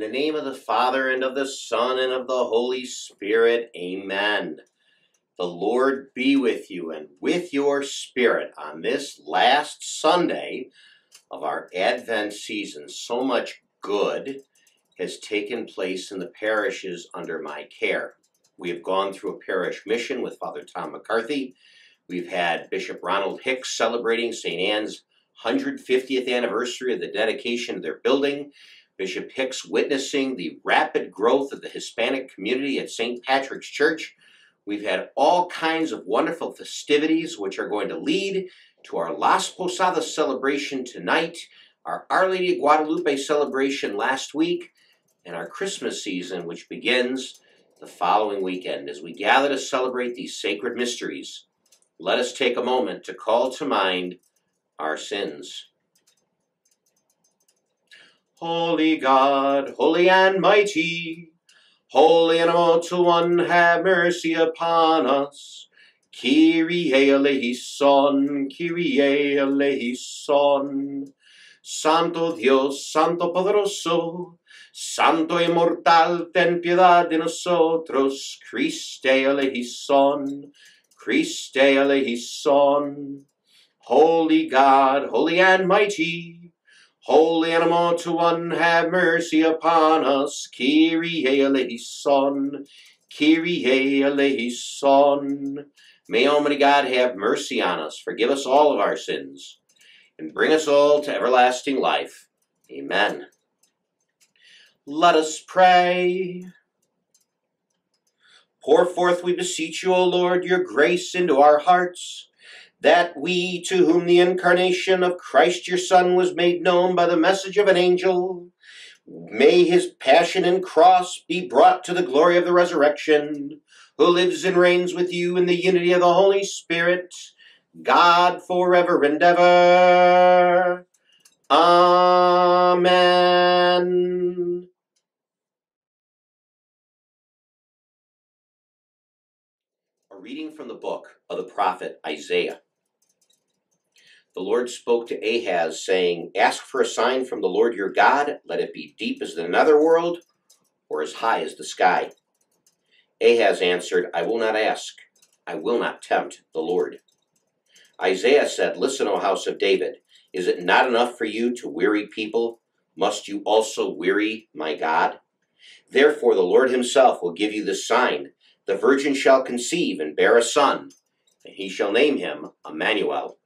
In the name of the Father, and of the Son, and of the Holy Spirit, amen. The Lord be with you and with your spirit on this last Sunday of our Advent season. So much good has taken place in the parishes under my care. We have gone through a parish mission with Father Tom McCarthy. We've had Bishop Ronald Hicks celebrating St. Anne's 150th anniversary of the dedication of their building. Bishop Hicks witnessing the rapid growth of the Hispanic community at St. Patrick's Church. We've had all kinds of wonderful festivities which are going to lead to our Las Posadas celebration tonight, our Our Lady of Guadalupe celebration last week, and our Christmas season, which begins the following weekend. As we gather to celebrate these sacred mysteries, let us take a moment to call to mind our sins. Holy God, holy and mighty, holy and immortal one, have mercy upon us. Kyrie eleison, Kyrie eleison. Santo Dios, Santo Poderoso, Santo Inmortal, ten piedad de nosotros. Christe eleison, Christe eleison. Holy God, holy and mighty, holy animal to one, have mercy upon us. Kyrie eleison, Kyrie eleison. May Almighty God have mercy on us, forgive us all of our sins, and bring us all to everlasting life. Amen. Let us pray. Pour forth, we beseech you, O Lord, your grace into our hearts, that we, to whom the incarnation of Christ your Son was made known by the message of an angel, may his passion and cross be brought to the glory of the resurrection, who lives and reigns with you in the unity of the Holy Spirit, God forever and ever. Amen. A reading from the book of the prophet Isaiah. The Lord spoke to Ahaz, saying, Ask for a sign from the Lord your God, let it be deep as the nether world, or as high as the sky. Ahaz answered, I will not ask, I will not tempt the Lord. Isaiah said, Listen, O house of David, is it not enough for you to weary people? Must you also weary my God? Therefore, the Lord himself will give you this sign the virgin shall conceive and bear a son, and he shall name him Emmanuel.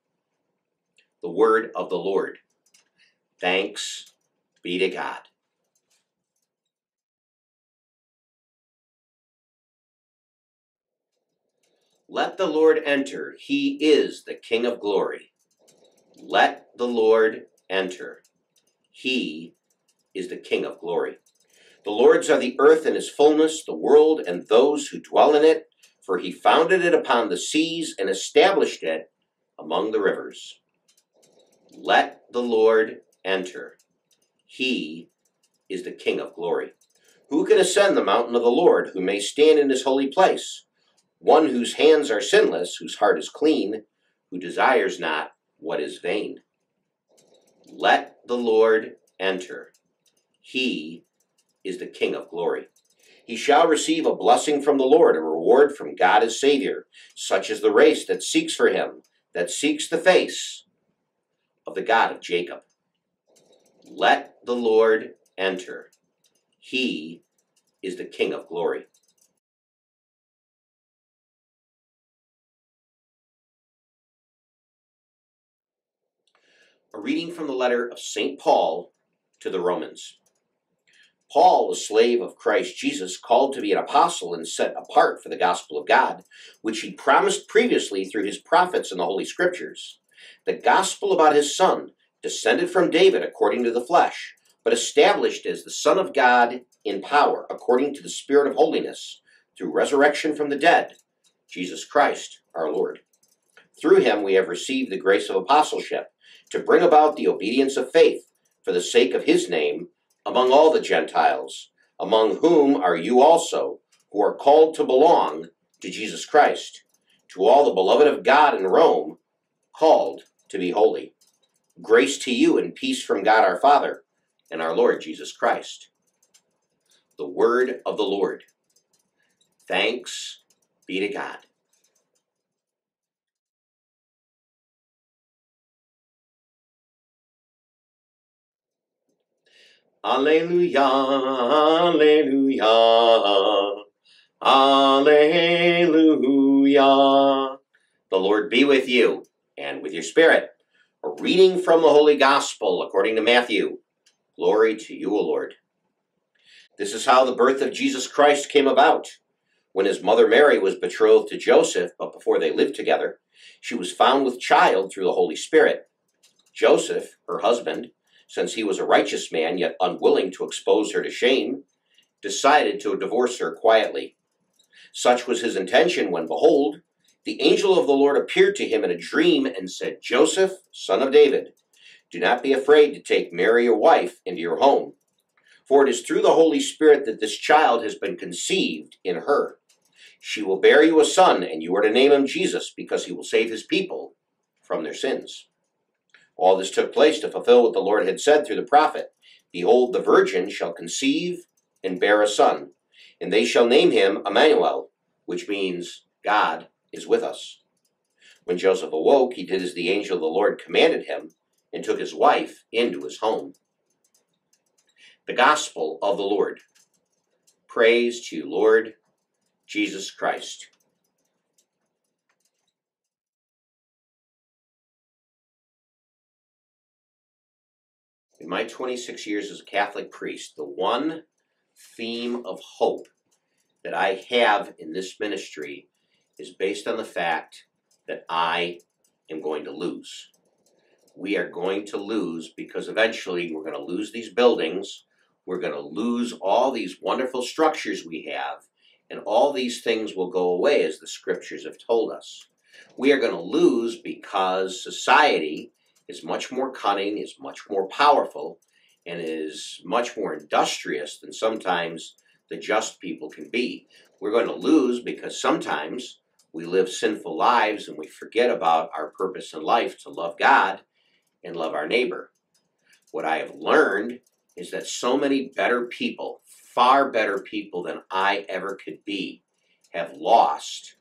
The word of the Lord. Thanks be to God. Let the Lord enter. He is the King of glory. Let the Lord enter. He is the King of glory. The Lord's are the earth and his fullness, the world and those who dwell in it, for he founded it upon the seas and established it among the rivers. Let the Lord enter. He is the King of glory. Who can ascend the mountain of the Lord? Who may stand in his holy place? One whose hands are sinless, whose heart is clean, who desires not what is vain. Let the Lord enter. He is the King of glory. He shall receive a blessing from the Lord, a reward from God his Savior. Such is the race that seeks for him, that seeks the face of the God of Jacob. Let the Lord enter. He is the King of glory. A reading from the letter of St. Paul to the Romans. Paul, a slave of Christ Jesus, called to be an apostle and set apart for the gospel of God, which he promised previously through his prophets in the Holy Scriptures. The gospel about his Son, descended from David according to the flesh, but established as the Son of God in power, according to the Spirit of holiness, through resurrection from the dead, Jesus Christ our Lord. Through him we have received the grace of apostleship to bring about the obedience of faith for the sake of his name among all the Gentiles, among whom are you also, who are called to belong to Jesus Christ, to all the beloved of God in Rome, called to be holy. Grace to you and peace from God our Father and our Lord Jesus Christ. the word of the Lord. Thanks be to God. Alleluia, Alleluia, Alleluia. The Lord be with you and with your spirit. A reading from the Holy Gospel according to Matthew. Glory to you, O Lord. This is how the birth of Jesus Christ came about. When his mother Mary was betrothed to Joseph, but before they lived together, she was found with child through the Holy Spirit. Joseph, her husband, since he was a righteous man yet unwilling to expose her to shame, decided to divorce her quietly. Such was his intention when, behold, the angel of the Lord appeared to him in a dream and said, Joseph, son of David, do not be afraid to take Mary your wife into your home, for it is through the Holy Spirit that this child has been conceived in her. She will bear you a son, and you are to name him Jesus, because he will save his people from their sins. All this took place to fulfill what the Lord had said through the prophet Behold, the virgin shall conceive and bear a son, and they shall name him Emmanuel, which means God is with us. When Joseph awoke, he did as the angel of the Lord commanded him and took his wife into his home. The Gospel of the Lord. Praise to you, Lord Jesus Christ. In my 26 years as a Catholic priest, the one theme of hope that I have in this ministry is based on the fact that I am going to lose. We are going to lose because eventually we're going to lose these buildings. We're going to lose all these wonderful structures we have, and all these things will go away as the scriptures have told us. We are going to lose because society is much more cunning, is much more powerful, and is much more industrious than sometimes the just people can be. We're going to lose because sometimes we live sinful lives and we forget about our purpose in life to love God and love our neighbor. What I have learned is that so many better people, far better people than I ever could be, have lost,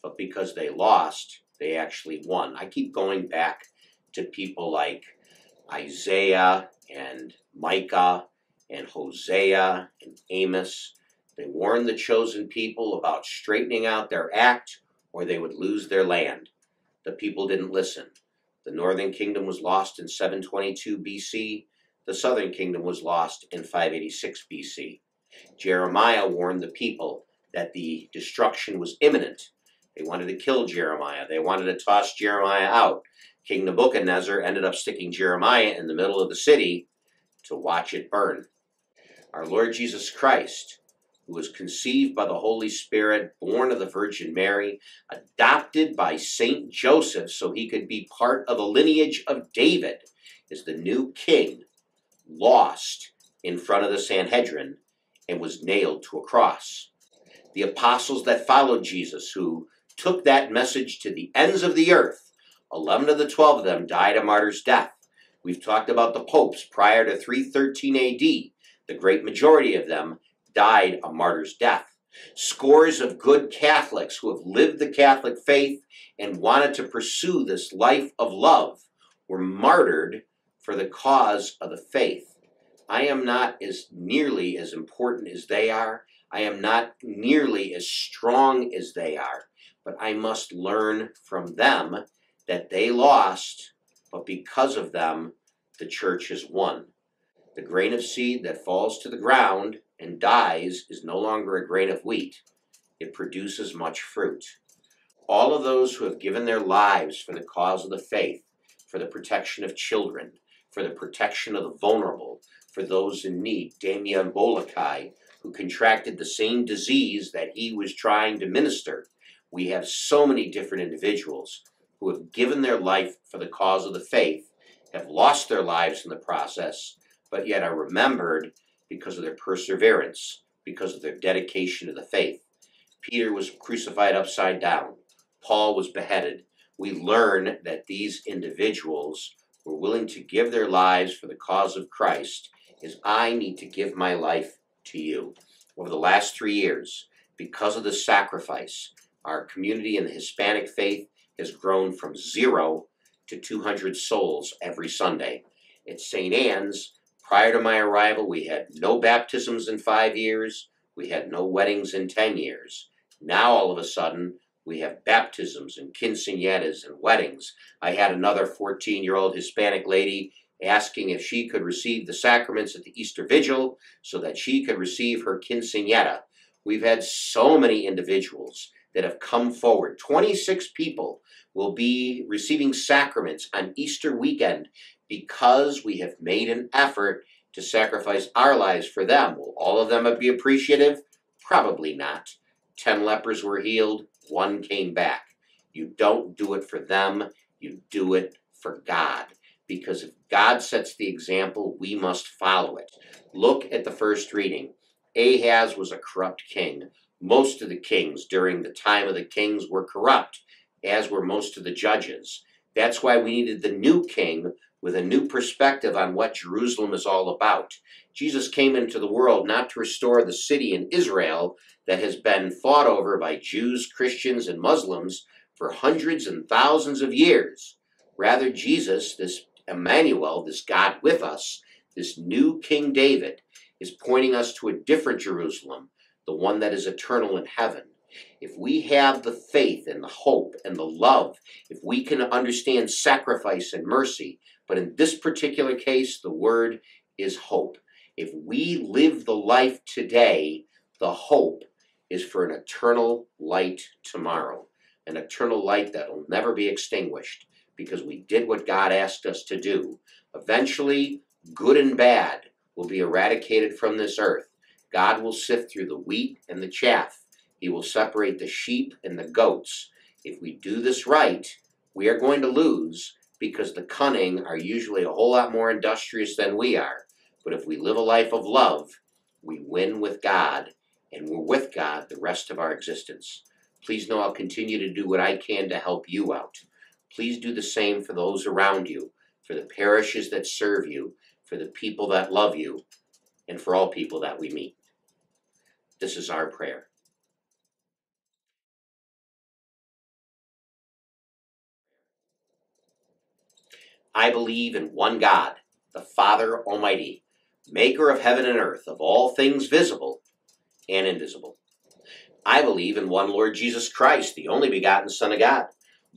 but because they lost, they actually won. I keep going back to people like Isaiah and Micah and Hosea and Amos. They warned the chosen people about straightening out their act or they would lose their land. The people didn't listen. The northern kingdom was lost in 722 BC. The southern kingdom was lost in 586 BC. Jeremiah warned the people that the destruction was imminent. They wanted to kill Jeremiah. They wanted to toss Jeremiah out. King Nebuchadnezzar ended up sticking Jeremiah in the middle of the city to watch it burn. Our Lord Jesus Christ, who was conceived by the Holy Spirit, born of the Virgin Mary, adopted by Saint Joseph so he could be part of the lineage of David, is the new king, lost in front of the Sanhedrin and was nailed to a cross. The apostles that followed Jesus, who took that message to the ends of the earth, 11 of the 12 of them died a martyr's death. We've talked about the popes prior to 313 AD. The great majority of them died a martyr's death. Scores of good Catholics who have lived the Catholic faith and wanted to pursue this life of love were martyred for the cause of the faith. I am not as nearly as important as they are. I am not nearly as strong as they are, but I must learn from them that they lost, but because of them, the church has won. The grain of seed that falls to the ground and dies is no longer a grain of wheat, it produces much fruit. All of those who have given their lives for the cause of the faith, for the protection of children, for the protection of the vulnerable, for those in need, Damien Molokai, who contracted the same disease that he was trying to minister. We have so many different individuals who have given their life for the cause of the faith, have lost their lives in the process, but yet are remembered because of their perseverance, because of their dedication to the faith. Peter was crucified upside down. Paul was beheaded. We learn that these individuals were willing to give their lives for the cause of Christ, as I need to give my life to you. over the last three years, because of the sacrifice, our community in the Hispanic faith has grown from zero to 200 souls every Sunday. At St. Anne's, prior to my arrival, we had no baptisms in five years, we had no weddings in 10 years. Now, all of a sudden, we have baptisms and quinceañeras and weddings. I had another 14 year old Hispanic lady asking if she could receive the sacraments at the Easter Vigil so that she could receive her quinceañera. We've had so many individuals that have come forward. 26 people will be receiving sacraments on Easter weekend because we have made an effort to sacrifice our lives for them. Will all of them be appreciative? Probably not. 10 lepers were healed, one came back. You don't do it for them, you do it for God. Because if God sets the example, we must follow it. Look at the first reading. Ahaz was a corrupt king. Most of the kings during the time of the kings were corrupt, as were most of the judges. That's why we needed the new king with a new perspective on what Jerusalem is all about. Jesus came into the world not to restore the city in Israel that has been fought over by Jews, Christians, and Muslims for hundreds and thousands of years. Rather, Jesus, this Emmanuel, this God with us, this new King David, is pointing us to a different Jerusalem, the one that is eternal in heaven. If we have the faith and the hope and the love, if we can understand sacrifice and mercy, but in this particular case, the word is hope. If we live the life today, the hope is for an eternal light tomorrow, an eternal light that will never be extinguished because we did what God asked us to do. Eventually, good and bad will be eradicated from this earth. God will sift through the wheat and the chaff. He will separate the sheep and the goats. If we do this right, we are going to lose because the cunning are usually a whole lot more industrious than we are. But if we live a life of love, we win with God, and we're with God the rest of our existence. Please know I'll continue to do what I can to help you out. Please do the same for those around you, for the parishes that serve you, for the people that love you, and for all people that we meet. This is our prayer. I believe in one God, the Father Almighty, maker of heaven and earth, of all things visible and invisible. I believe in one Lord Jesus Christ, the only begotten Son of God,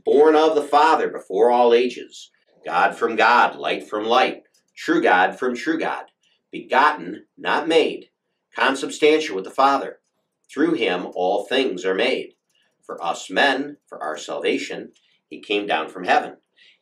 born of the Father before all ages, God from God, light from light, true God from true God, begotten, not made, consubstantial with the Father. Through him all things are made. For us men, for our salvation, he came down from heaven,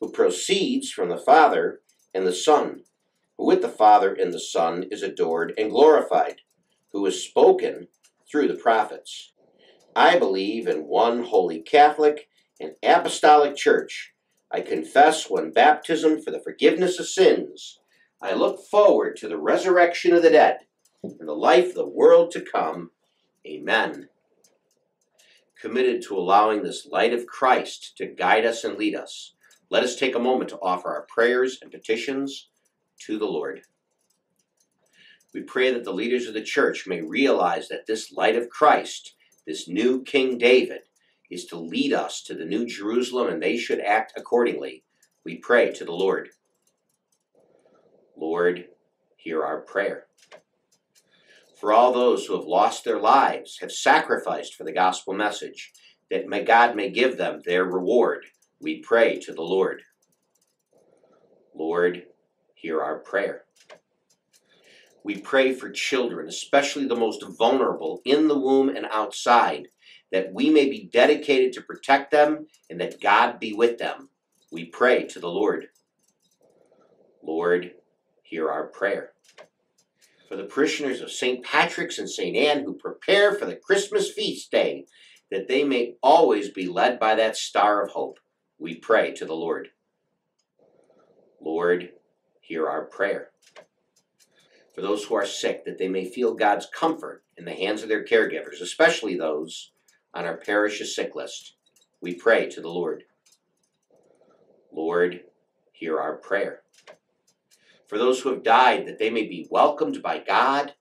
who proceeds from the Father and the Son, who with the Father and the Son is adored and glorified, who is spoken through the prophets. I believe in one holy Catholic and apostolic church. I confess one baptism for the forgiveness of sins. I look forward to the resurrection of the dead and the life of the world to come. Amen. Committed to allowing this light of Christ to guide us and lead us, let us take a moment to offer our prayers and petitions to the Lord. We pray that the leaders of the church may realize that this light of Christ, this new King David, is to lead us to the new Jerusalem and they should act accordingly. We pray to the Lord. Lord, hear our prayer. For all those who have lost their lives, have sacrificed for the gospel message, that may God may give them their reward, we pray to the Lord. Lord, hear our prayer. We pray for children, especially the most vulnerable in the womb and outside, that we may be dedicated to protect them and that God be with them. We pray to the Lord. Lord, hear our prayer. For the parishioners of St. Patrick's and St. Anne who prepare for the Christmas feast day, that they may always be led by that star of hope, we pray to the Lord. Lord, hear our prayer. For those who are sick, that they may feel God's comfort in the hands of their caregivers, especially those on our parish's sick list, we pray to the Lord. Lord, hear our prayer. For those who have died, that they may be welcomed by God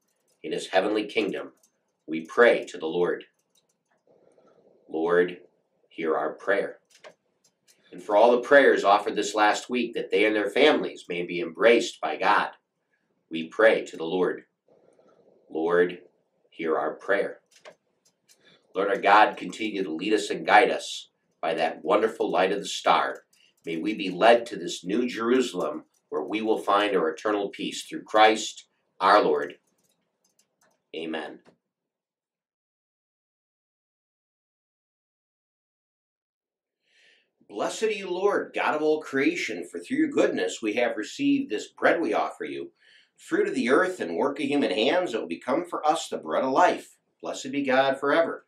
in his heavenly kingdom, we pray to the Lord. Lord, hear our prayer. And for all the prayers offered this last week, that they and their families may be embraced by God, we pray to the Lord. Lord, hear our prayer. Lord our God, continue to lead us and guide us by that wonderful light of the star. May we be led to this new Jerusalem where we will find our eternal peace through Christ our Lord. Amen. Blessed are you, Lord, God of all creation, for through your goodness we have received this bread we offer you, fruit of the earth and work of human hands that will become for us the bread of life. Blessed be God forever.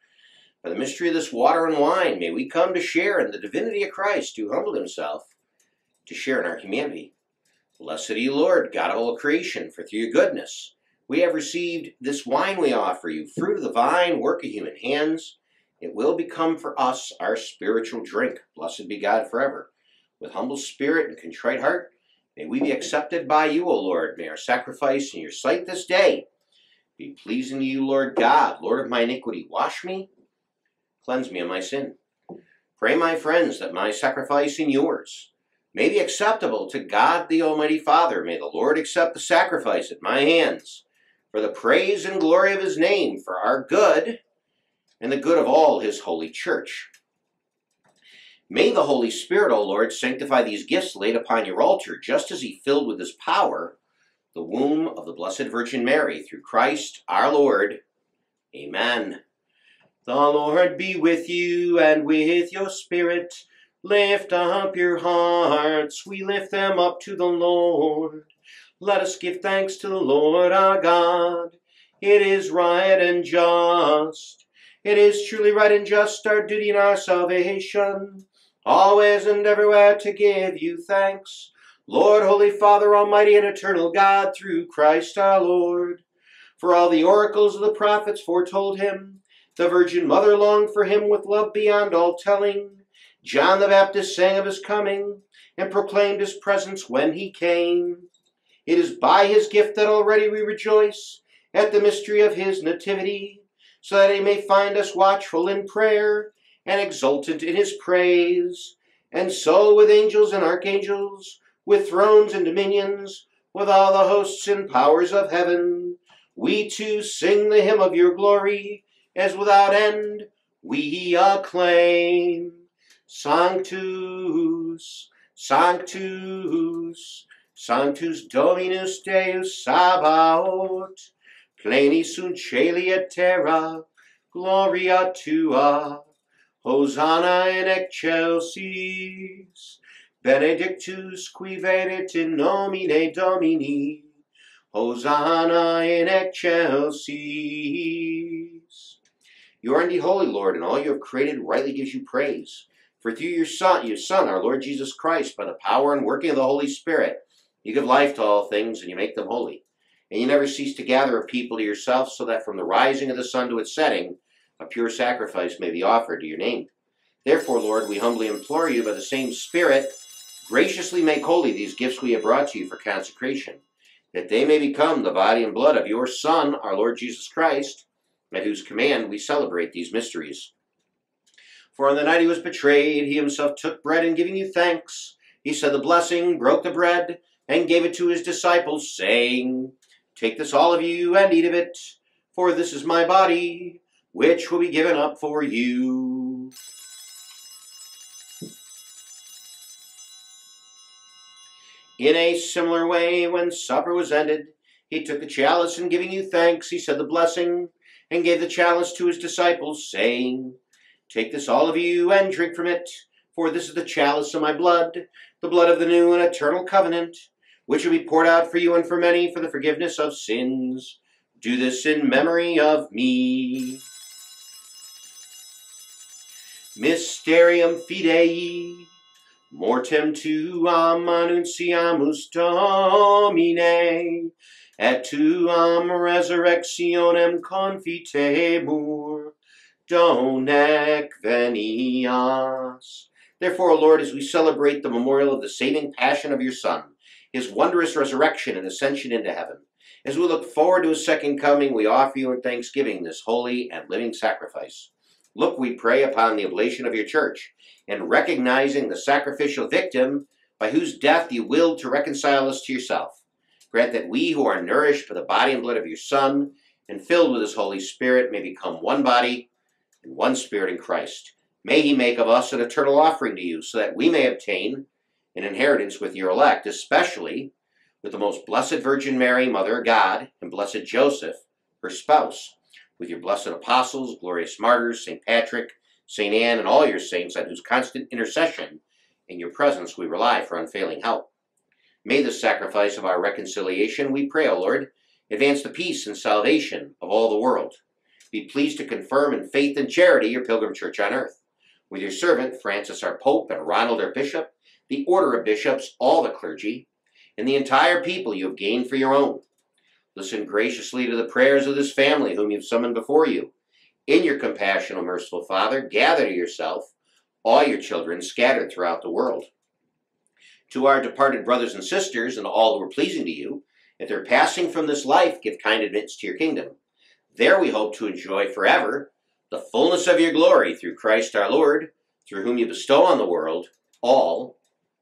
By the mystery of this water and wine, may we come to share in the divinity of Christ, who humbled himself to share in our humanity. Blessed are you, Lord, God of all creation, for through your goodness we have received this wine we offer you, fruit of the vine, work of human hands. It will become for us our spiritual drink. Blessed be God forever. With humble spirit and contrite heart, may we be accepted by you, O Lord. May our sacrifice in your sight this day be pleasing to you, Lord God, Lord of my iniquity. Wash me, cleanse me of my sin. Pray, my friends, that my sacrifice and yours may be acceptable to God the Almighty Father. May the Lord accept the sacrifice at my hands for the praise and glory of his name, for our good and the good of all his holy church. May the Holy Spirit, O Lord, sanctify these gifts laid upon your altar, just as he filled with his power the womb of the Blessed Virgin Mary, through Christ our Lord. Amen. The Lord be with you and with your spirit. Lift up your hearts, we lift them up to the Lord. Let us give thanks to the Lord our God. It is right and just. It is truly right and just, our duty and our salvation, always and everywhere to give you thanks. Lord, Holy Father, Almighty and Eternal God, through Christ our Lord. For all the oracles of the prophets foretold him, the Virgin Mother longed for him with love beyond all telling. John the Baptist sang of his coming and proclaimed his presence when he came. It is by his gift that already we rejoice at the mystery of his nativity, so that he may find us watchful in prayer and exultant in his praise. And so with angels and archangels, with thrones and dominions, with all the hosts and powers of heaven, we too sing the hymn of your glory, as without end we acclaim. Sanctus, Sanctus, Sanctus Dominus Deus Sabaoth, pleni sunt celi terra, gloria tua, Hosanna in excelsis, benedictus qui venit in nomine Domini, Hosanna in excelsis. You are indeed holy, Lord, and all you have created rightly gives you praise. For through your Son, your Son, our Lord Jesus Christ, by the power and working of the Holy Spirit, you give life to all things and you make them holy. And you never cease to gather a people to yourself, so that from the rising of the sun to its setting, a pure sacrifice may be offered to your name. Therefore, Lord, we humbly implore you by the same Spirit, graciously make holy these gifts we have brought to you for consecration, that they may become the body and blood of your Son, our Lord Jesus Christ, at whose command we celebrate these mysteries. For on the night he was betrayed, he himself took bread, and giving you thanks, he said the blessing, broke the bread, and gave it to his disciples, saying, Take this, all of you, and eat of it, for this is my body, which will be given up for you. In a similar way, when supper was ended, he took the chalice, and giving you thanks, he said the blessing, and gave the chalice to his disciples, saying, Take this, all of you, and drink from it, for this is the chalice of my blood, the blood of the new and eternal covenant which will be poured out for you and for many for the forgiveness of sins. Do this in memory of me. Mysterium Fidei, mortem tuam annunciamus Domine, et tuam resurrectionem confitemur, donec venias. Therefore, Lord, as we celebrate the memorial of the saving passion of your Son, his wondrous resurrection and ascension into heaven. As we look forward to his second coming, we offer you in thanksgiving this holy and living sacrifice. Look, we pray upon the oblation of your church, and recognizing the sacrificial victim by whose death you willed to reconcile us to yourself. Grant that we who are nourished by the body and blood of your Son and filled with his Holy Spirit may become one body and one spirit in Christ. May he make of us an eternal offering to you, so that we may obtain an inheritance with your elect, especially with the most blessed Virgin Mary, Mother of God, and blessed Joseph, her spouse, with your blessed apostles, glorious martyrs, St. Patrick, St. Anne, and all your saints, on whose constant intercession in your presence we rely for unfailing help. May the sacrifice of our reconciliation, we pray, O Lord, advance the peace and salvation of all the world. Be pleased to confirm in faith and charity your pilgrim church on earth. With your servant, Francis our Pope, and Ronald our Bishop, the order of bishops, all the clergy, and the entire people you have gained for your own. Listen graciously to the prayers of this family whom you've summoned before you. In your compassion, O merciful Father, gather to yourself all your children scattered throughout the world. To our departed brothers and sisters and all who are pleasing to you, if they're passing from this life, give kind admittance to your kingdom. There we hope to enjoy forever the fullness of your glory through Christ our Lord, through whom you bestow on the world all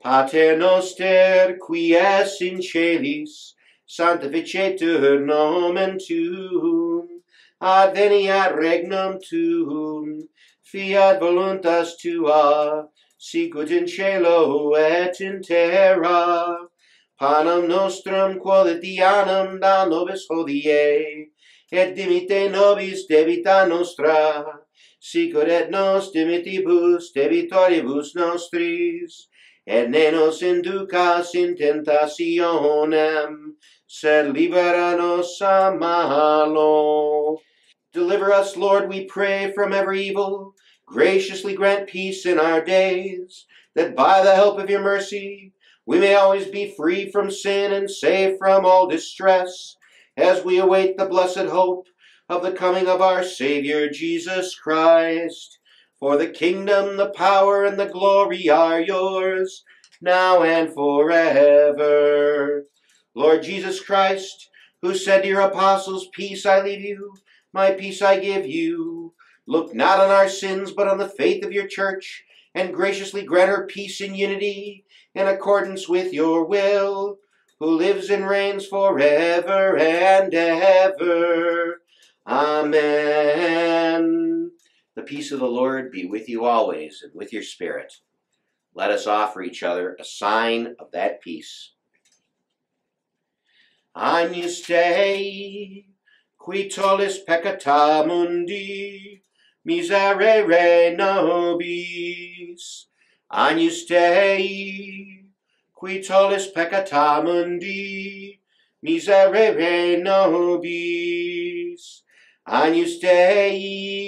Pater noster, qui es in celis, sanctificetur nomen tuum, adveniat regnum tuum, fiat voluntas tua, sicut in cielo et in terra. Panem nostrum quotidianum da nobis hodie, et dimite nobis debita nostra, sicut et nos dimitibus debitoribus nostris, et ne nos inducas in tentationem, sed libera nos a malo. Deliver us, Lord, we pray, from every evil. Graciously grant peace in our days, that by the help of your mercy we may always be free from sin and safe from all distress, as we await the blessed hope of the coming of our Savior Jesus Christ. For the kingdom, the power, and the glory are yours, now and forever. Lord Jesus Christ, who said to your apostles, Peace I leave you, my peace I give you, look not on our sins, but on the faith of your church, and graciously grant her peace and unity, in accordance with your will, who lives and reigns forever and ever. Amen. The peace of the Lord be with you always and with your spirit. Let us offer each other a sign of that peace. Agnus Dei, qui tollis peccata mundi, miserere nobis. Agnus Dei, qui tollis peccata mundi, miserere nobis. Agnus Dei,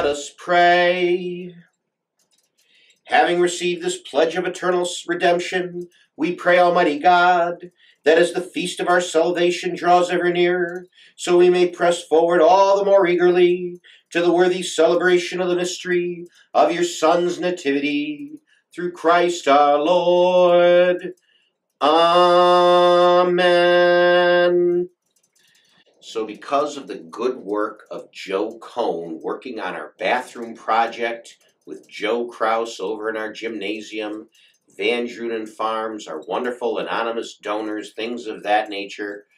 Let us pray. Having received this pledge of eternal redemption, we pray, Almighty God, that as the feast of our salvation draws ever nearer, so we may press forward all the more eagerly to the worthy celebration of the mystery of your Son's nativity, through Christ our Lord. Amen. So, because of the good work of Joe Cohn working on our bathroom project with Joe Kraus over in our gymnasium, Van Drunen Farms, our wonderful anonymous donors, things of that nature,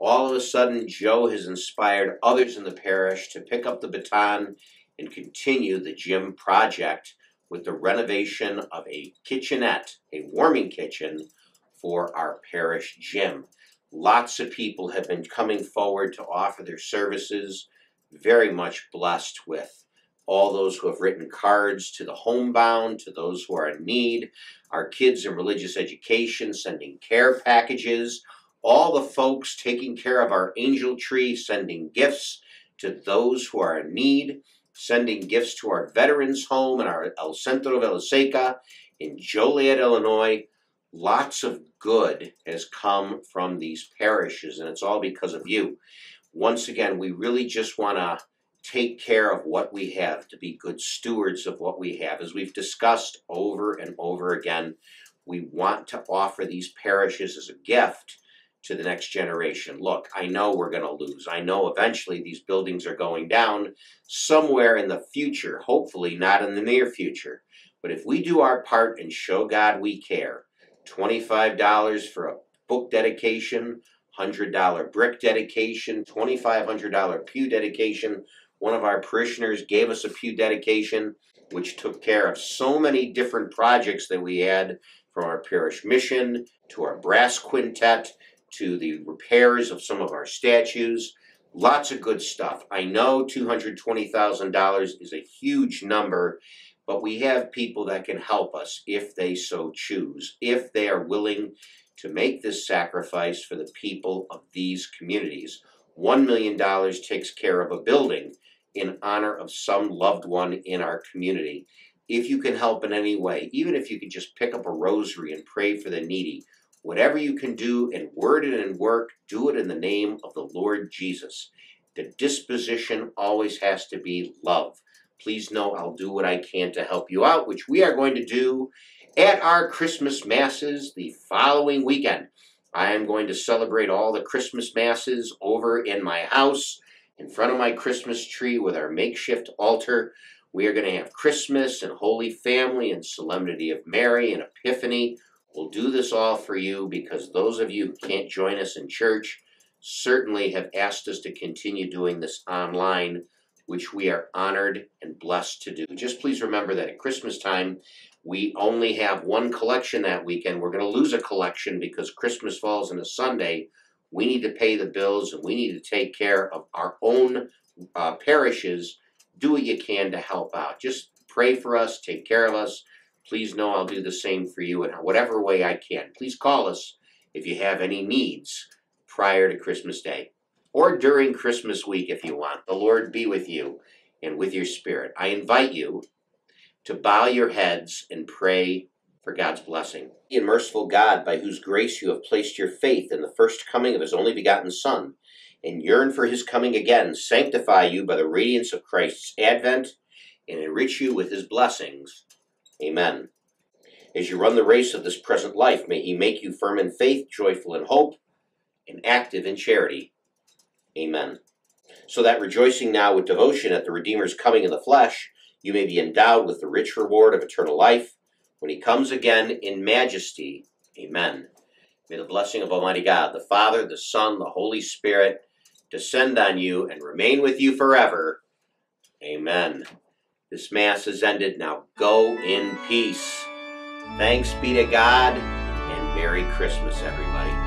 all of a sudden Joe has inspired others in the parish to pick up the baton and continue the gym project with the renovation of a kitchenette, a warming kitchen for our parish gym. Lots of people have been coming forward to offer their services. Very much blessed with all those who have written cards to the homebound, to those who are in need, our kids in religious education sending care packages, all the folks taking care of our angel tree sending gifts to those who are in need, sending gifts to our veterans home and our El Centro de la Seca in Joliet, Illinois. Lots of good has come from these parishes, and it's all because of you. Once again, we really just want to take care of what we have, to be good stewards of what we have. As we've discussed over and over again, we want to offer these parishes as a gift to the next generation. Look, I know we're going to lose. I know eventually these buildings are going down somewhere in the future, hopefully not in the near future. But if we do our part and show God we care, $25 for a book dedication, $100 brick dedication, $2,500 pew dedication. One of our parishioners gave us a pew dedication, which took care of so many different projects that we had from our parish mission to our brass quintet to the repairs of some of our statues. Lots of good stuff. I know $220,000 is a huge number, but we have people that can help us if they so choose, if they are willing to make this sacrifice for the people of these communities. $1 million takes care of a building in honor of some loved one in our community. If you can help in any way, even if you can just pick up a rosary and pray for the needy, whatever you can do in word and in work, do it in the name of the Lord Jesus. The disposition always has to be love please know I'll do what I can to help you out, which we are going to do at our Christmas Masses the following weekend. I am going to celebrate all the Christmas Masses over in my house in front of my Christmas tree with our makeshift altar. We are going to have Christmas and Holy Family and Solemnity of Mary and Epiphany. We'll do this all for you because those of you who can't join us in church certainly have asked us to continue doing this online which we are honored and blessed to do. Just please remember that at Christmas time, we only have one collection that weekend. We're going to lose a collection because Christmas falls on a Sunday. We need to pay the bills and we need to take care of our own uh, parishes. Do what you can to help out. Just pray for us, take care of us. Please know I'll do the same for you in whatever way I can. Please call us if you have any needs prior to Christmas Day or during Christmas week if you want. The Lord be with you and with your spirit. I invite you to bow your heads and pray for God's blessing. In merciful God, by whose grace you have placed your faith in the first coming of his only begotten Son, and yearn for his coming again, sanctify you by the radiance of Christ's advent, and enrich you with his blessings. Amen. As you run the race of this present life, may he make you firm in faith, joyful in hope, and active in charity Amen. So that rejoicing now with devotion at the Redeemer's coming in the flesh, you may be endowed with the rich reward of eternal life when he comes again in majesty. Amen. May the blessing of Almighty God, the Father, the Son, the Holy Spirit, descend on you and remain with you forever. Amen. This Mass is ended. Now go in peace. Thanks be to God, and Merry Christmas, everybody.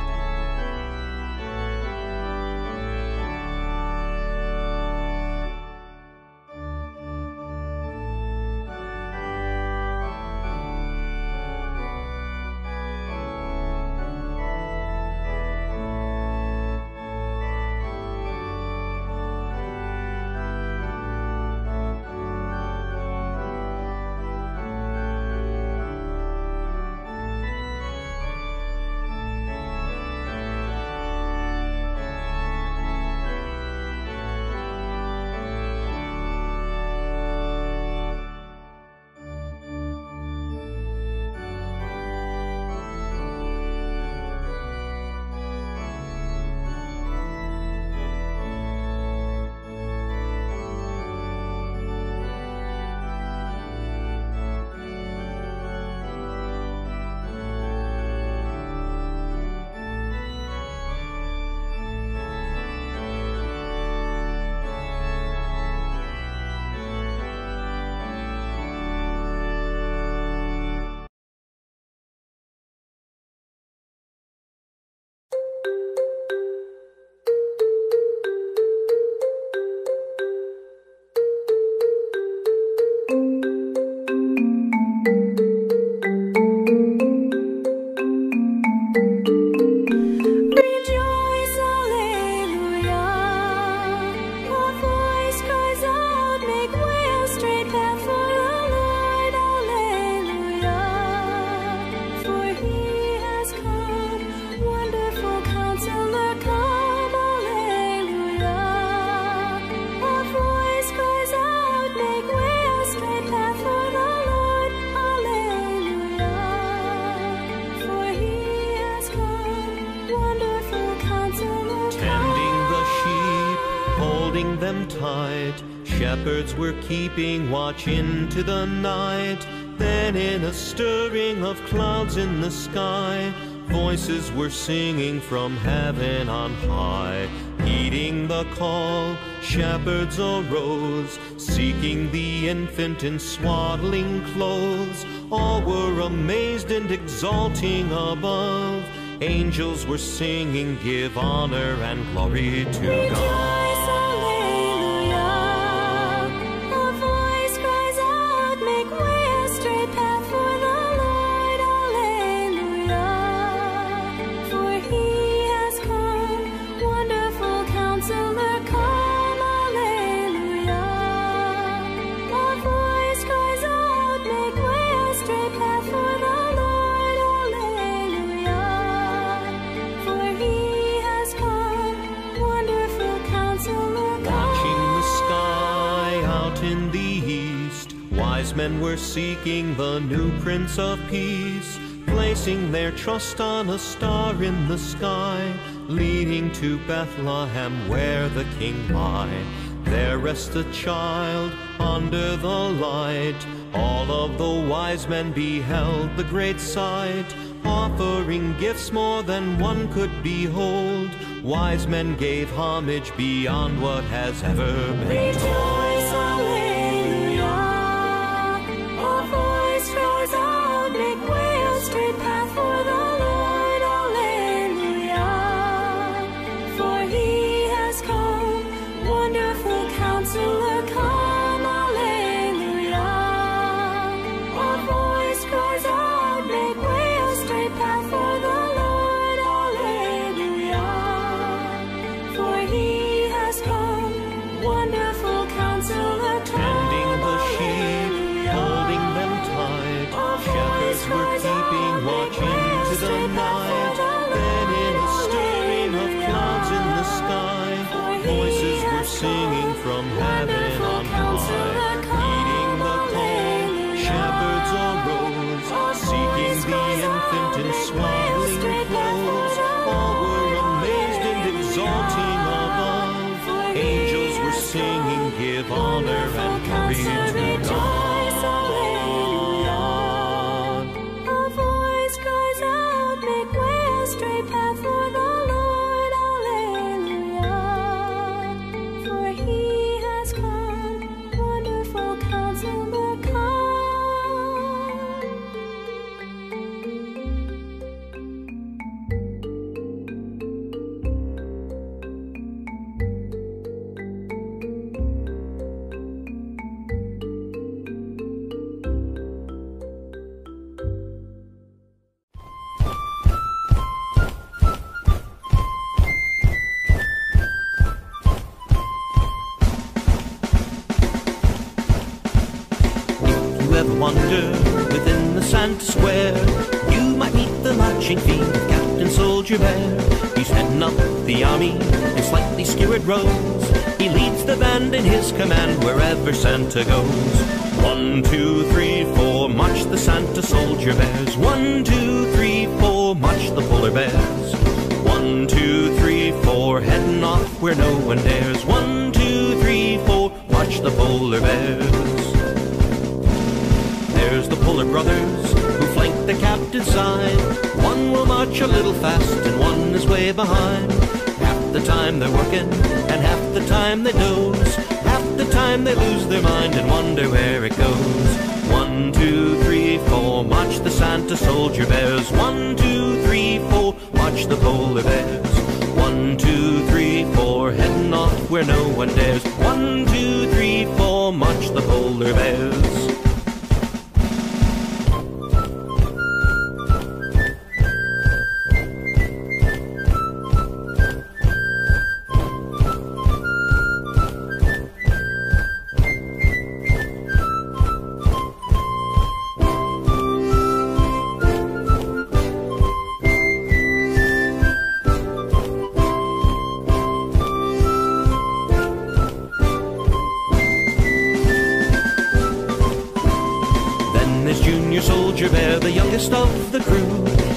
Them tight. Shepherds were keeping watch into the night. Then, in a stirring of clouds in the sky, voices were singing from heaven on high. Heeding the call, shepherds arose, seeking the infant in swaddling clothes. All were amazed and exulting above. Angels were singing, Give honor and glory to God. The new Prince of Peace, placing their trust on a star in the sky, leading to Bethlehem where the King lie. There rests a child under the light. All of the wise men beheld the great sight, offering gifts more than one could behold. Wise men gave homage beyond what has ever been told. Give honor and glory Santa goes. One, two, three, four, march the Santa Soldier Bears. One, two, three, four, march the Polar Bears. One, two, three, four, heading off where no one dares. One, two, three, four, march the Polar Bears. There's the Polar Brothers who flank the captain's side. One will march a little fast and one is way behind. Half the time they're working and half the time they doze. They lose their mind and wonder where it goes. One, two, three, four, march the Santa Soldier Bears. One, two, three, four, march the Polar Bears. One, two, three, four, heading off where no one dares. One, two, three, four, march the Polar Bears.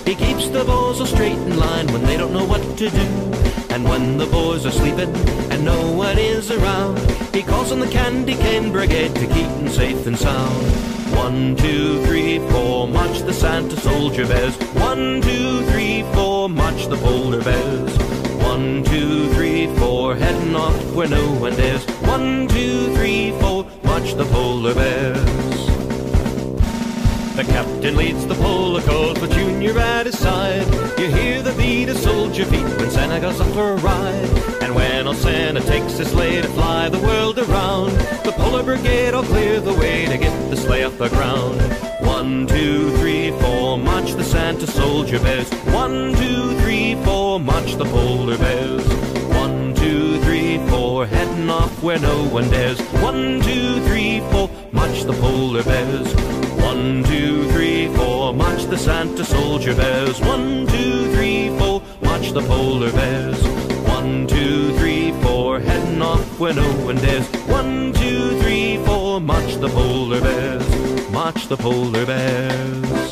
He keeps the boys all straight in line when they don't know what to do. And when the boys are sleeping and no one is around, he calls on the candy cane brigade to keep them safe and sound. One, two, three, four, march the Santa soldier bears. One, two, three, four, march the polar bears. One, two, three, four, heading off where no one dares. One, two, three, four, march the polar bears. The captain leads the polar cause with Junior at his side. You hear the beat of soldier feet when Santa goes off for a ride. And when old Santa takes his sleigh to fly the world around, the polar brigade all clear the way to get the sleigh off the ground. One, two, three, four, march the Santa soldier bears. One, two, three, four, march the polar bears. One, two, three, four, heading off where no one dares. One, two, three, four, march the polar bears. One, two, three, four, march the Santa soldier bears. One, two, three, four, march the polar bears. One, two, three, four, heading off where no one dares. One, two, three, four, march the polar bears. March the polar bears.